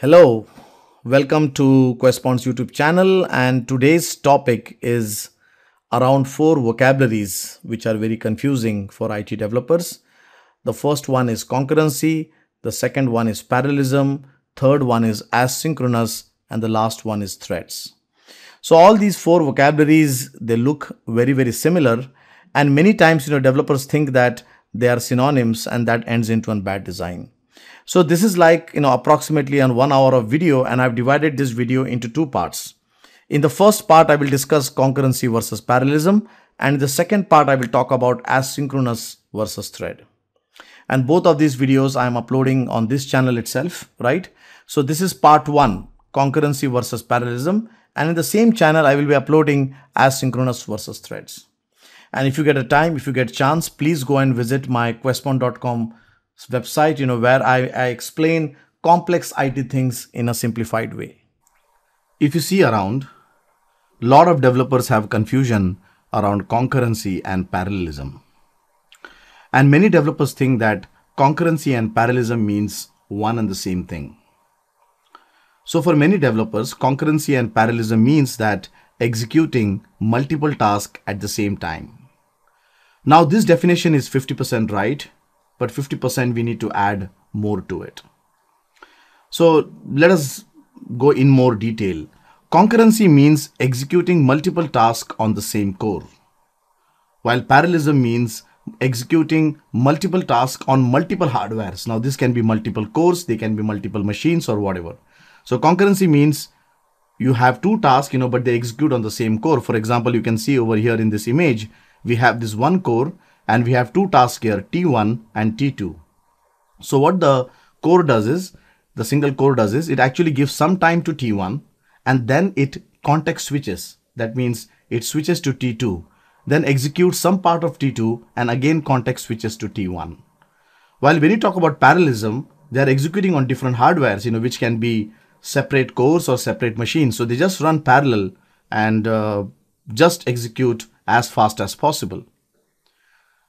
Hello, welcome to Questpond's YouTube channel and today's topic is around four vocabularies which are very confusing for IT developers. The first one is concurrency, the second one is parallelism, third one is asynchronous and the last one is threads. So all these four vocabularies they look very very similar and many times you know developers think that they are synonyms and that ends into a bad design. So this is like, you know, approximately on one hour of video and I've divided this video into two parts. In the first part, I will discuss concurrency versus parallelism. And in the second part, I will talk about asynchronous versus thread. And both of these videos I am uploading on this channel itself, right? So this is part one, concurrency versus parallelism. And in the same channel, I will be uploading asynchronous versus threads. And if you get a time, if you get a chance, please go and visit my questpond.com website, you know, where I, I explain complex IT things in a simplified way. If you see around, a lot of developers have confusion around concurrency and parallelism. And many developers think that concurrency and parallelism means one and the same thing. So for many developers, concurrency and parallelism means that executing multiple tasks at the same time. Now this definition is 50% right but 50% we need to add more to it. So let us go in more detail. Concurrency means executing multiple tasks on the same core, while parallelism means executing multiple tasks on multiple hardwares. Now this can be multiple cores, they can be multiple machines or whatever. So concurrency means you have two tasks, you know, but they execute on the same core. For example, you can see over here in this image, we have this one core and we have two tasks here T1 and T2. So what the core does is, the single core does is, it actually gives some time to T1 and then it context switches. That means it switches to T2, then executes some part of T2 and again context switches to T1. While when you talk about parallelism, they are executing on different hardwares, you know, which can be separate cores or separate machines. So they just run parallel and uh, just execute as fast as possible.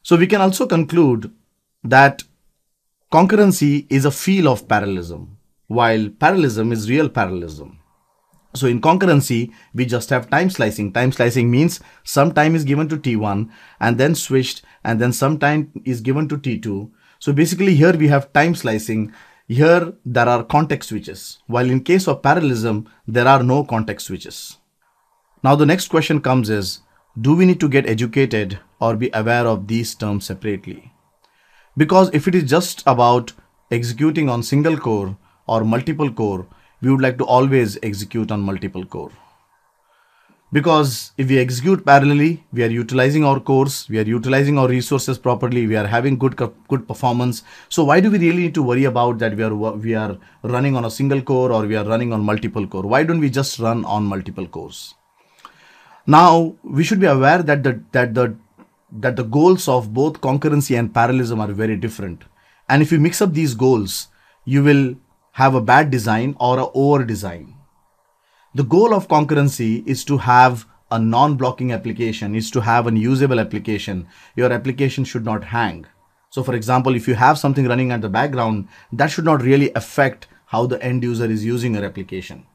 So we can also conclude that concurrency is a feel of parallelism, while parallelism is real parallelism. So in concurrency, we just have time slicing. Time slicing means some time is given to T1 and then switched and then some time is given to T2. So basically here we have time slicing. Here there are context switches, while in case of parallelism, there are no context switches. Now the next question comes is, do we need to get educated or be aware of these terms separately? Because if it is just about executing on single core or multiple core, we would like to always execute on multiple core. Because if we execute parallelly, we are utilizing our cores, we are utilizing our resources properly, we are having good good performance. So why do we really need to worry about that we are we are running on a single core or we are running on multiple core? Why don't we just run on multiple cores? Now we should be aware that the that the that the goals of both concurrency and parallelism are very different. And if you mix up these goals, you will have a bad design or a over design. The goal of concurrency is to have a non-blocking application, is to have an usable application. Your application should not hang. So for example, if you have something running at the background, that should not really affect how the end user is using your application,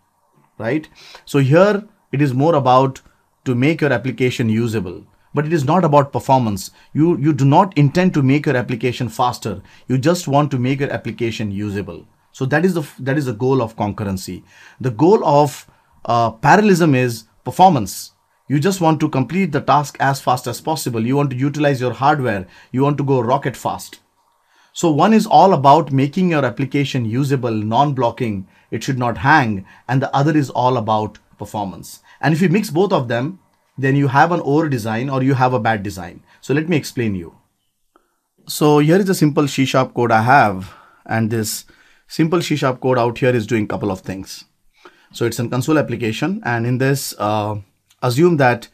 right? So here it is more about to make your application usable. But it is not about performance. You you do not intend to make your application faster. You just want to make your application usable. So that is the that is the goal of concurrency. The goal of uh, parallelism is performance. You just want to complete the task as fast as possible. You want to utilize your hardware. You want to go rocket fast. So one is all about making your application usable non-blocking. It should not hang. And the other is all about performance and if you mix both of them, then you have an over design or you have a bad design. So let me explain you. So here is a simple C sharp code I have and this simple C sharp code out here is doing a couple of things. So it's a console application and in this uh, assume that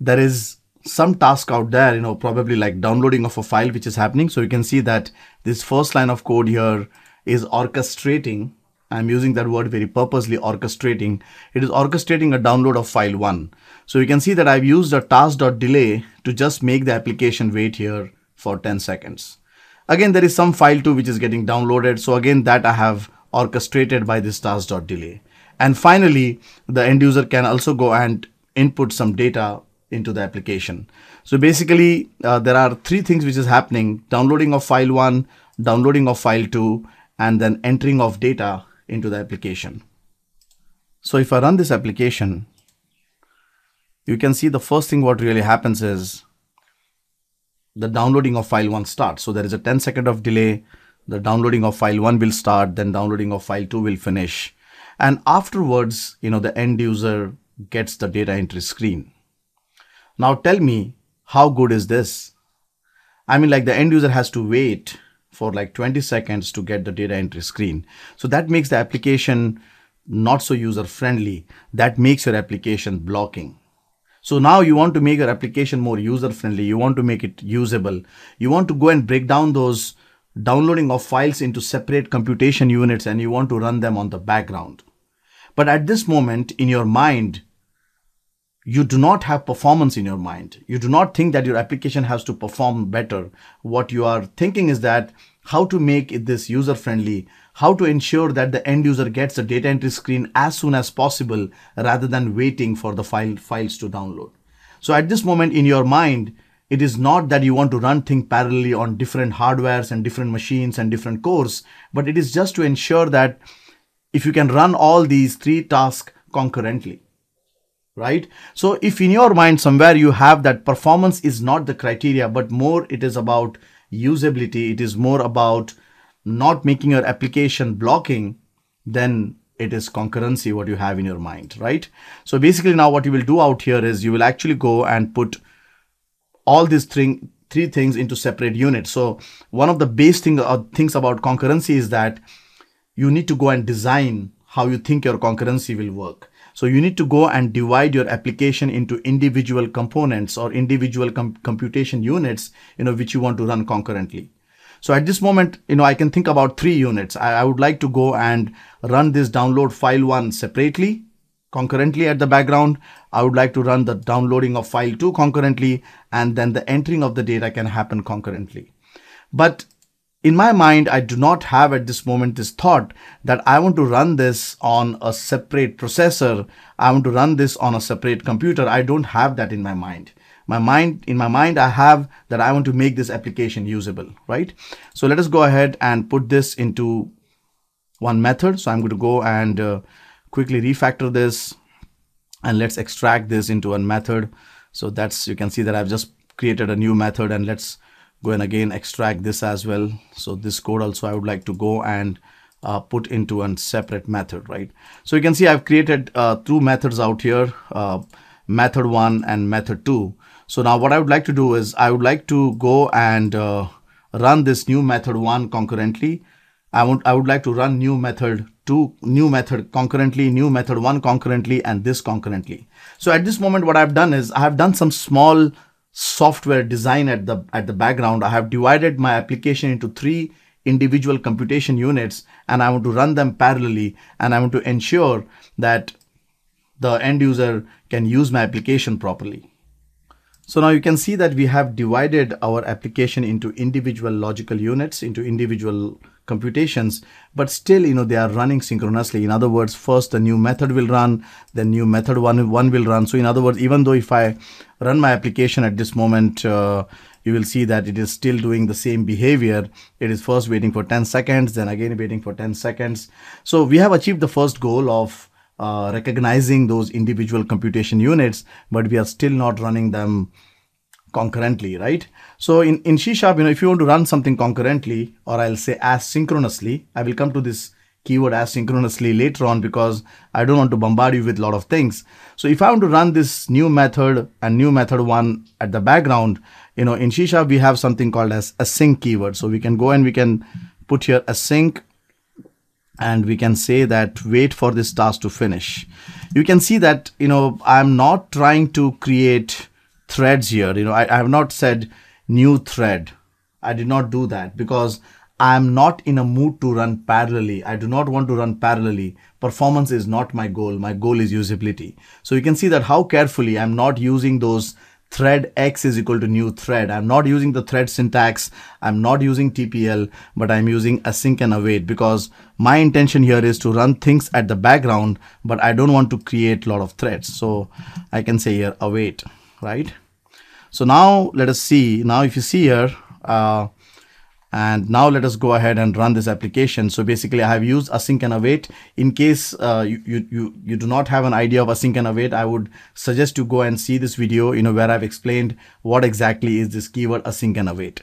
there is some task out there, you know, probably like downloading of a file which is happening. So you can see that this first line of code here is orchestrating I'm using that word very purposely orchestrating. It is orchestrating a download of file one. So you can see that I've used a task.delay to just make the application wait here for 10 seconds. Again, there is some file two which is getting downloaded. So again, that I have orchestrated by this task.delay. And finally, the end user can also go and input some data into the application. So basically, uh, there are three things which is happening, downloading of file one, downloading of file two, and then entering of data into the application. So if I run this application, you can see the first thing what really happens is the downloading of file 1 starts. So there is a 10 second of delay. The downloading of file 1 will start, then downloading of file 2 will finish. And afterwards, you know, the end user gets the data entry screen. Now tell me, how good is this? I mean, like the end user has to wait for like 20 seconds to get the data entry screen. So that makes the application not so user friendly. That makes your application blocking. So now you want to make your application more user friendly. You want to make it usable. You want to go and break down those downloading of files into separate computation units and you want to run them on the background. But at this moment in your mind, you do not have performance in your mind. You do not think that your application has to perform better. What you are thinking is that how to make this user friendly, how to ensure that the end user gets the data entry screen as soon as possible rather than waiting for the file files to download. So at this moment in your mind, it is not that you want to run things parallelly on different hardwares and different machines and different cores, but it is just to ensure that if you can run all these three tasks concurrently, right? So if in your mind somewhere you have that performance is not the criteria, but more it is about usability, it is more about not making your application blocking, then it is concurrency what you have in your mind, right? So basically now what you will do out here is you will actually go and put all these three, three things into separate units. So one of the base thing, uh, things about concurrency is that you need to go and design how you think your concurrency will work. So you need to go and divide your application into individual components or individual com computation units, you know, which you want to run concurrently. So at this moment, you know, I can think about three units. I, I would like to go and run this download file one separately, concurrently at the background. I would like to run the downloading of file two concurrently, and then the entering of the data can happen concurrently. But in my mind, I do not have at this moment this thought that I want to run this on a separate processor. I want to run this on a separate computer. I don't have that in my mind my mind in my mind i have that i want to make this application usable right so let us go ahead and put this into one method so i'm going to go and uh, quickly refactor this and let's extract this into one method so that's you can see that i've just created a new method and let's go and again extract this as well so this code also i would like to go and uh, put into a separate method right so you can see i've created uh, two methods out here uh, method one and method two so now what I would like to do is I would like to go and uh, run this new method one concurrently. I want I would like to run new method two, new method concurrently, new method one concurrently, and this concurrently. So at this moment, what I've done is I have done some small software design at the at the background. I have divided my application into three individual computation units and I want to run them parallelly and I want to ensure that the end user can use my application properly. So now you can see that we have divided our application into individual logical units, into individual computations, but still, you know, they are running synchronously. In other words, first the new method will run, then new method one, one will run. So in other words, even though if I run my application at this moment, uh, you will see that it is still doing the same behavior. It is first waiting for 10 seconds, then again waiting for 10 seconds. So we have achieved the first goal of uh, recognizing those individual computation units, but we are still not running them concurrently, right? So in, in C Sharp, you know, if you want to run something concurrently, or I'll say asynchronously, I will come to this keyword asynchronously later on because I don't want to bombard you with a lot of things. So if I want to run this new method and new method one at the background, you know, in Sharp, we have something called as async keyword. So we can go and we can put here async and we can say that wait for this task to finish. You can see that, you know, I'm not trying to create threads here. You know, I, I have not said new thread. I did not do that because I am not in a mood to run parallelly. I do not want to run parallelly. Performance is not my goal. My goal is usability. So you can see that how carefully I'm not using those thread x is equal to new thread. I'm not using the thread syntax. I'm not using TPL, but I'm using async and await because my intention here is to run things at the background, but I don't want to create a lot of threads. So I can say here await, right? So now let us see. Now if you see here, uh, and now let us go ahead and run this application. So basically I have used async and await. In case uh, you, you, you, you do not have an idea of async and await, I would suggest you go and see this video, you know, where I've explained what exactly is this keyword async and await.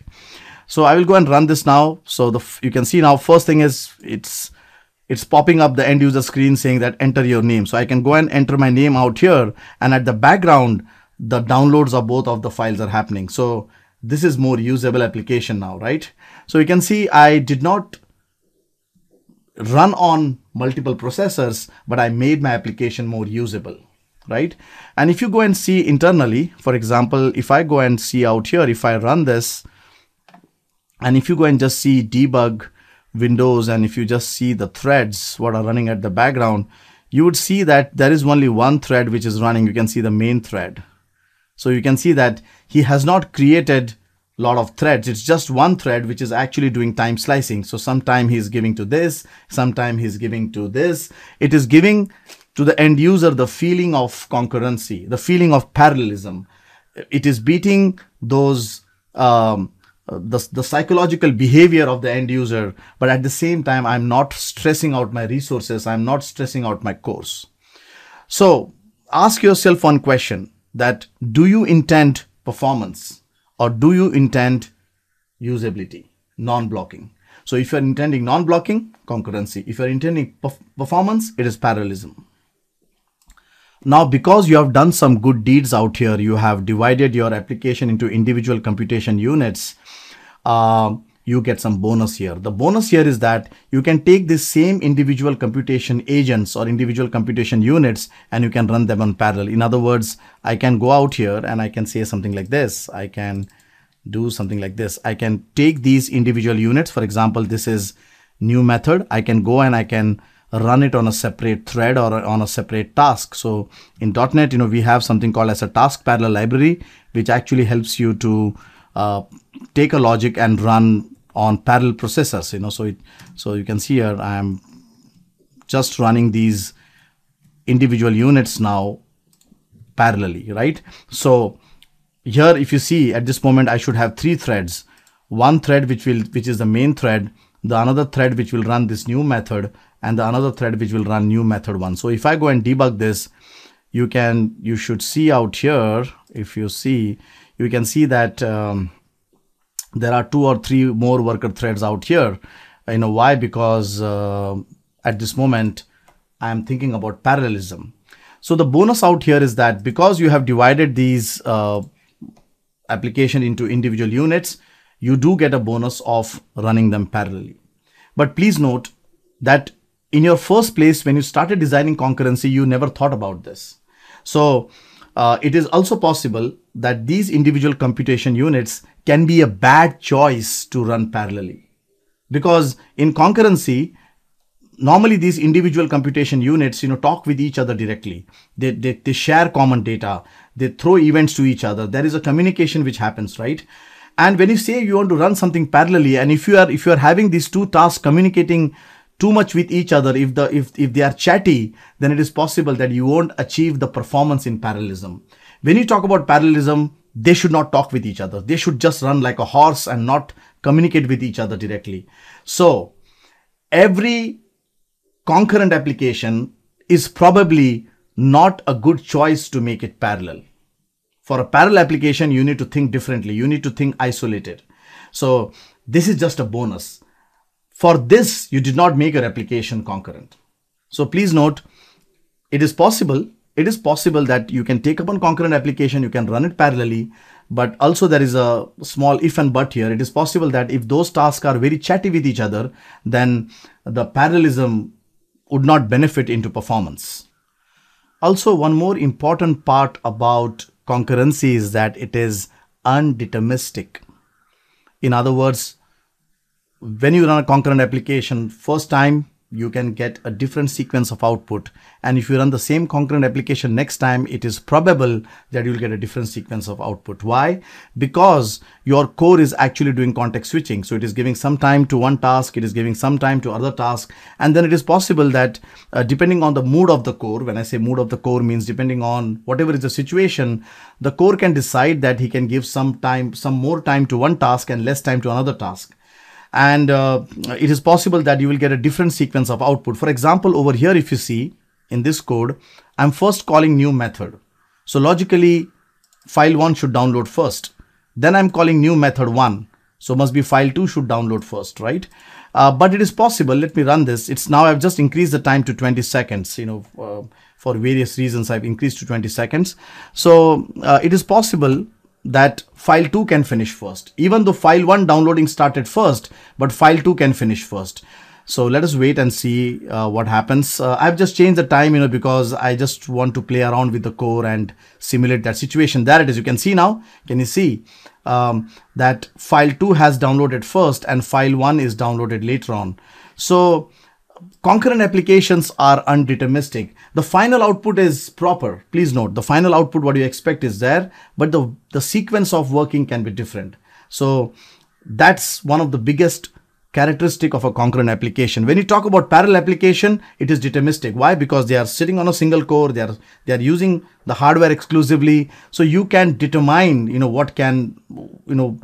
So I will go and run this now. So the you can see now first thing is it's it's popping up the end user screen saying that enter your name. So I can go and enter my name out here and at the background, the downloads of both of the files are happening. So this is more usable application now, right? So you can see I did not run on multiple processors, but I made my application more usable, right? And if you go and see internally, for example, if I go and see out here, if I run this, and if you go and just see debug windows, and if you just see the threads, what are running at the background, you would see that there is only one thread which is running. You can see the main thread. So you can see that he has not created lot of threads. It's just one thread which is actually doing time slicing. So sometime he's giving to this, sometime he's giving to this. It is giving to the end user the feeling of concurrency, the feeling of parallelism. It is beating those um, the, the psychological behavior of the end user, but at the same time, I'm not stressing out my resources. I'm not stressing out my cores. So ask yourself one question that do you intend performance? Or do you intend usability, non-blocking? So if you're intending non-blocking, concurrency. If you're intending performance, it is parallelism. Now, because you have done some good deeds out here, you have divided your application into individual computation units, uh, you get some bonus here. The bonus here is that you can take this same individual computation agents or individual computation units and you can run them on parallel. In other words, I can go out here and I can say something like this. I can do something like this. I can take these individual units. For example, this is new method. I can go and I can run it on a separate thread or on a separate task. So in .NET, you know, we have something called as a task parallel library, which actually helps you to uh, take a logic and run on parallel processors you know so it so you can see here i am just running these individual units now parallelly right? So here if you see at this moment i should have three threads. One thread which will which is the main thread the another thread which will run this new method and the another thread which will run new method one. So if i go and debug this you can you should see out here if you see you can see that um, there are two or three more worker threads out here. You know why? Because uh, at this moment i am thinking about parallelism. So the bonus out here is that because you have divided these uh, application into individual units you do get a bonus of running them parallelly. But please note that in your first place when you started designing concurrency you never thought about this. So uh, it is also possible that these individual computation units can be a bad choice to run parallelly. Because in concurrency, normally these individual computation units, you know, talk with each other directly. They, they, they share common data. They throw events to each other. There is a communication which happens, right? And when you say you want to run something parallelly, and if you are if you are having these two tasks communicating too much with each other, if the if if they are chatty, then it is possible that you won't achieve the performance in parallelism. When you talk about parallelism, they should not talk with each other. They should just run like a horse and not communicate with each other directly. So every concurrent application is probably not a good choice to make it parallel. For a parallel application, you need to think differently. You need to think isolated. So this is just a bonus. For this, you did not make your application concurrent. So please note, it is possible it is possible that you can take up a concurrent application, you can run it parallelly, but also there is a small if and but here. It is possible that if those tasks are very chatty with each other, then the parallelism would not benefit into performance. Also, one more important part about concurrency is that it is undeterministic. In other words, when you run a concurrent application first time, you can get a different sequence of output. And if you run the same concurrent application next time, it is probable that you'll get a different sequence of output. Why? Because your core is actually doing context switching. So it is giving some time to one task, it is giving some time to other task. And then it is possible that uh, depending on the mood of the core, when I say mood of the core means depending on whatever is the situation, the core can decide that he can give some time, some more time to one task and less time to another task and uh, it is possible that you will get a different sequence of output. For example, over here, if you see in this code, I'm first calling new method. So logically, file 1 should download first. Then I'm calling new method 1. So must be file 2 should download first, right? Uh, but it is possible. Let me run this. It's now I've just increased the time to 20 seconds. You know, uh, for various reasons, I've increased to 20 seconds. So uh, it is possible that file 2 can finish first. Even though file 1 downloading started first, but file 2 can finish first. So let us wait and see uh, what happens. Uh, I've just changed the time, you know, because I just want to play around with the core and simulate that situation. There it is. You can see now. Can you see um, that file 2 has downloaded first and file 1 is downloaded later on. So concurrent applications are undeterministic. The final output is proper. Please note the final output, what you expect is there, but the, the sequence of working can be different. So that's one of the biggest characteristic of a concurrent application. When you talk about parallel application, it is deterministic. Why? Because they are sitting on a single core. They are they are using the hardware exclusively. So you can determine, you know, what can, you know,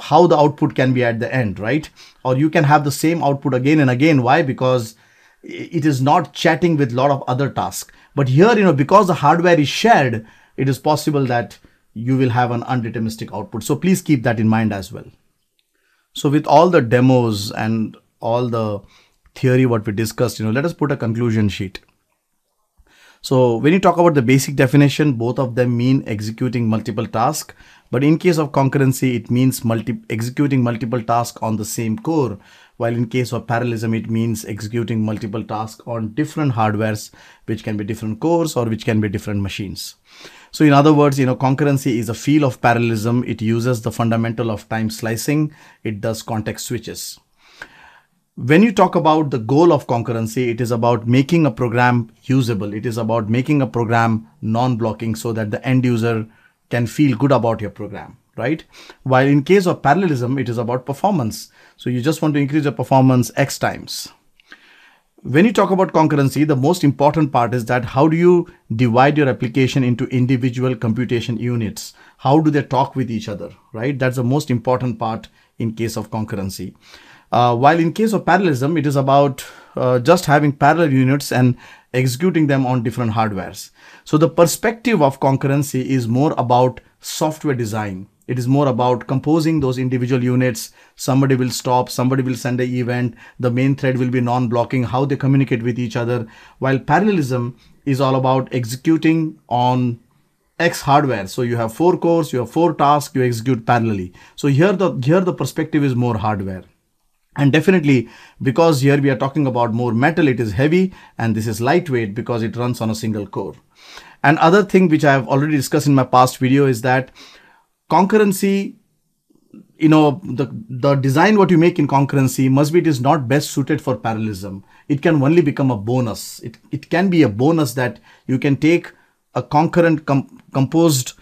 how the output can be at the end, right? Or you can have the same output again and again. Why? Because it is not chatting with a lot of other tasks. But here, you know, because the hardware is shared, it is possible that you will have an undeterministic output. So please keep that in mind as well. So with all the demos and all the theory what we discussed, you know, let us put a conclusion sheet. So when you talk about the basic definition, both of them mean executing multiple tasks. But in case of concurrency, it means multi executing multiple tasks on the same core. While in case of parallelism, it means executing multiple tasks on different hardwares, which can be different cores or which can be different machines. So in other words, you know, concurrency is a field of parallelism. It uses the fundamental of time slicing. It does context switches. When you talk about the goal of concurrency, it is about making a program usable. It is about making a program non-blocking so that the end user can feel good about your program, right? While in case of parallelism, it is about performance. So you just want to increase your performance X times. When you talk about concurrency, the most important part is that how do you divide your application into individual computation units? How do they talk with each other, right? That's the most important part in case of concurrency. Uh, while in case of parallelism, it is about uh, just having parallel units and executing them on different hardwares. So the perspective of concurrency is more about software design. It is more about composing those individual units. Somebody will stop, somebody will send an event. The main thread will be non-blocking, how they communicate with each other. While parallelism is all about executing on X hardware. So you have four cores, you have four tasks, you execute parallelly. So here the, here the perspective is more hardware. And definitely because here we are talking about more metal, it is heavy and this is lightweight because it runs on a single core. And other thing which I have already discussed in my past video is that concurrency, you know, the, the design what you make in concurrency must be it is not best suited for parallelism. It can only become a bonus. It, it can be a bonus that you can take a concurrent com composed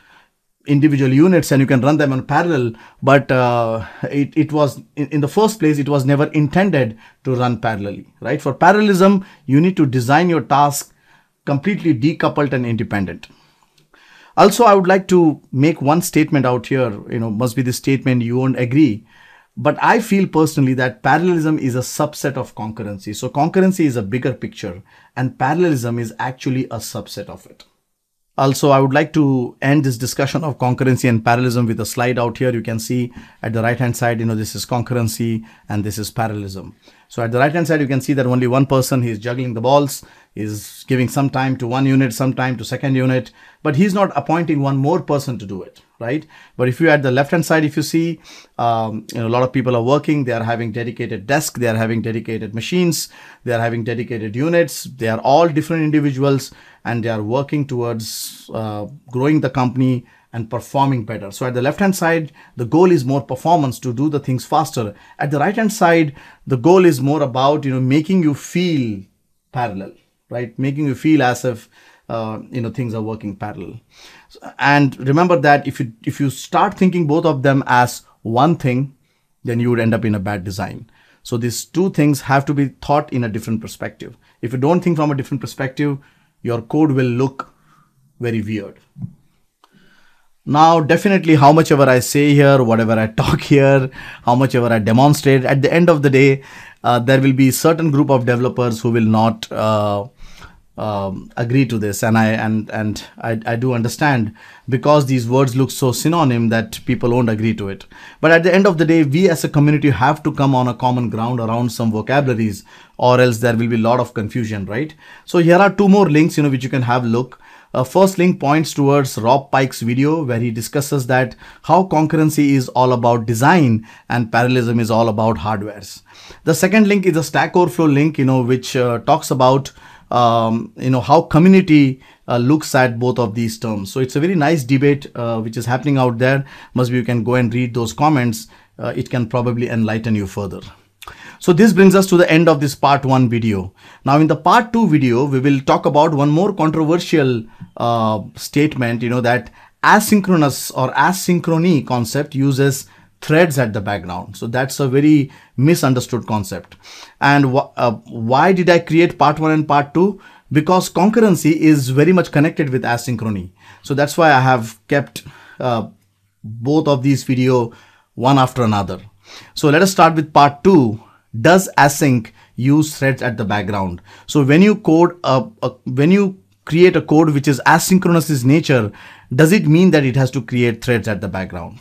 individual units and you can run them in parallel but uh, it, it was in, in, the first place it was never intended to run parallelly right? For parallelism you need to design your task completely decoupled and independent. Also i would like to make one statement out here you know must be the statement you won't agree but i feel personally that parallelism is a subset of concurrency. So concurrency is a bigger picture and parallelism is actually a subset of it also, I would like to end this discussion of concurrency and parallelism with a slide out here. You can see at the right hand side, you know, this is concurrency and this is parallelism. So at the right hand side, you can see that only one person is juggling the balls, is giving some time to one unit, some time to second unit, but he's not appointing one more person to do it right? But if you at the left hand side, if you see, um, you know, a lot of people are working, they are having dedicated desk, they are having dedicated machines, they are having dedicated units, they are all different individuals and they are working towards uh, growing the company and performing better. So at the left hand side, the goal is more performance to do the things faster. At the right hand side, the goal is more about, you know, making you feel parallel, right? Making you feel as if, uh, you know, things are working parallel. And remember that if you, if you start thinking both of them as one thing, then you would end up in a bad design. So these two things have to be thought in a different perspective. If you don't think from a different perspective, your code will look very weird. Now, definitely how much ever I say here, whatever I talk here, how much ever I demonstrate, at the end of the day, uh, there will be certain group of developers who will not uh, um, agree to this. And I and and I, I do understand because these words look so synonym that people won't agree to it. But at the end of the day we as a community have to come on a common ground around some vocabularies or else there will be a lot of confusion right? So here are two more links you know which you can have look. Uh, first link points towards Rob Pike's video where he discusses that how concurrency is all about design and parallelism is all about hardwares. The second link is a Stack Overflow link, you know, which uh, talks about um, you know how community uh, looks at both of these terms. So it's a very nice debate uh, which is happening out there. Must be you can go and read those comments. Uh, it can probably enlighten you further. So this brings us to the end of this part one video. Now in the part two video, we will talk about one more controversial uh, statement, you know, that asynchronous or asynchrony concept uses threads at the background. So that's a very misunderstood concept. And wh uh, why did I create part one and part two? Because concurrency is very much connected with asynchrony. So that's why I have kept uh, both of these video one after another. So let us start with part two. Does async use threads at the background? So when you code, a, a, when you create a code which is asynchronous in nature, does it mean that it has to create threads at the background?